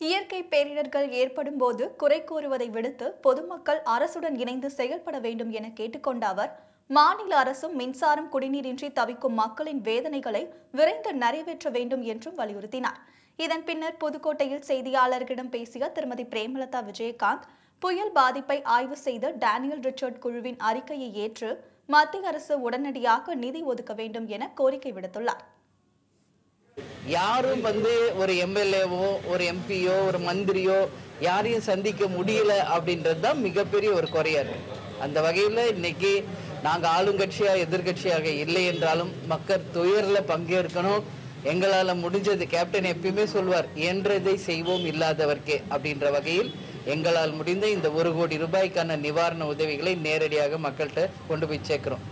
இயற்கை பேரிடர்கள் ஏற்படும் போது குறை கூறுவதை விடுத்து பொதுமக்கள் அரசுடன் இணைந்து செயல்பட வேண்டும் என கேட்டுக்கொண்ட அவர் மாநில அரசும் மின்சாரம் குடிநீரின்றி தவிக்கும் மக்களின் வேதனைகளை விரைந்து நிறைவேற்ற வேண்டும் என்றும் வலியுறுத்தினார். இதன் பின்னர் புதுக்கோட்டையில் செய்தியாளர்களிடம் பேசிய திருமதி பிரேமலதா விஜயகாந்த் புயல் பாதிப்பை ஆய்வு செய்த டேனியல் ரிச்சர்ட் குழுவின் அறிக்கையை ஏற்று மத்திய அரசு உடனடியாக நிதி ஒதுக்க வேண்டும் என கோரிக்கை விடுத்துள்ளார். யாரும் வந்து ஒரு எம்எல்ஏவோ ஒரு எம்பியோ ஒரு மந்திரியோ யாரையும் சந்திக்க முடியல அப்படின்றது தான் மிகப்பெரிய ஒரு குறையா இருக்கு. அந்த வகையில் இன்னைக்கு நாங்கள் ஆளுங்கட்சியாக எதிர்கட்சியாக இல்லை என்றாலும் மக்கள் துயரில் பங்கேற்கணும். எங்களால் முடிஞ்சது கேப்டன் எப்பயுமே சொல்வார் என்றதை செய்வோம் இல்லாதவர்க்கே அப்படின்ற வகையில் எங்களால் முடிந்த இந்த ஒரு கோடி ரூபாய்க்கான நிவாரண உதவிகளை நேரடியாக மக்கள்கிட்ட கொண்டு போய் சேர்க்குறோம்.